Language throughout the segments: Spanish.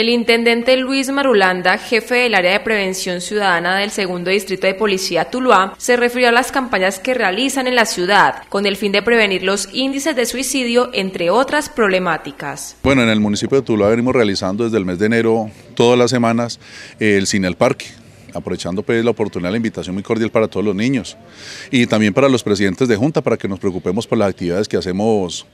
El intendente Luis Marulanda, jefe del área de prevención ciudadana del segundo distrito de policía Tuluá, se refirió a las campañas que realizan en la ciudad con el fin de prevenir los índices de suicidio, entre otras problemáticas. Bueno, en el municipio de Tuluá venimos realizando desde el mes de enero todas las semanas el Cine al Parque aprovechando pues la oportunidad, la invitación muy cordial para todos los niños y también para los presidentes de Junta para que nos preocupemos por las actividades que hacemos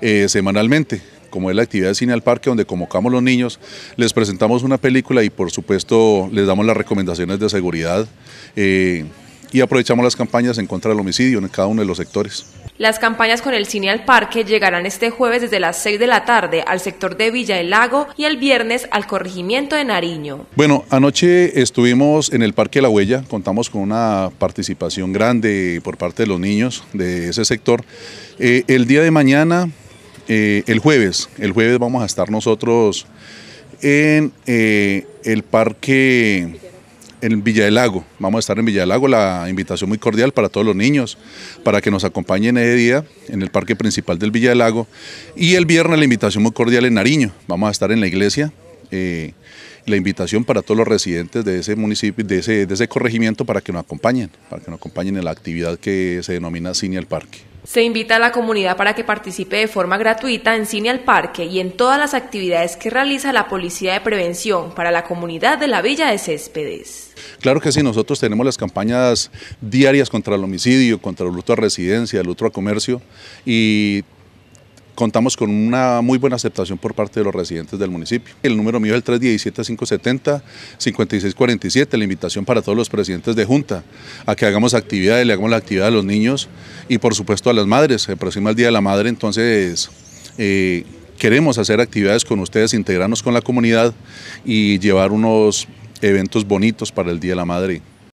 eh, semanalmente como es la actividad de cine al parque, donde convocamos los niños, les presentamos una película y por supuesto les damos las recomendaciones de seguridad eh, y aprovechamos las campañas en contra del homicidio en cada uno de los sectores. Las campañas con el cine al parque llegarán este jueves desde las 6 de la tarde al sector de Villa del Lago y el viernes al corregimiento de Nariño. Bueno, anoche estuvimos en el Parque La Huella, contamos con una participación grande por parte de los niños de ese sector. Eh, el día de mañana eh, el jueves, el jueves vamos a estar nosotros en eh, el parque en Villa del Lago. Vamos a estar en Villa del Lago, la invitación muy cordial para todos los niños, para que nos acompañen ese día en el parque principal del Villa del Lago. Y el viernes la invitación muy cordial en Nariño. Vamos a estar en la iglesia. Eh, la invitación para todos los residentes de ese municipio, de ese, de ese corregimiento, para que nos acompañen, para que nos acompañen en la actividad que se denomina Cine al Parque. Se invita a la comunidad para que participe de forma gratuita en Cine al Parque y en todas las actividades que realiza la Policía de Prevención para la comunidad de la Villa de Céspedes. Claro que sí, nosotros tenemos las campañas diarias contra el homicidio, contra el luto a residencia, el luto a comercio y contamos con una muy buena aceptación por parte de los residentes del municipio. El número mío es el 317-570-5647, la invitación para todos los presidentes de Junta a que hagamos actividades, le hagamos la actividad a los niños y por supuesto a las madres. Se aproxima el Día de la Madre, entonces eh, queremos hacer actividades con ustedes, integrarnos con la comunidad y llevar unos eventos bonitos para el Día de la Madre.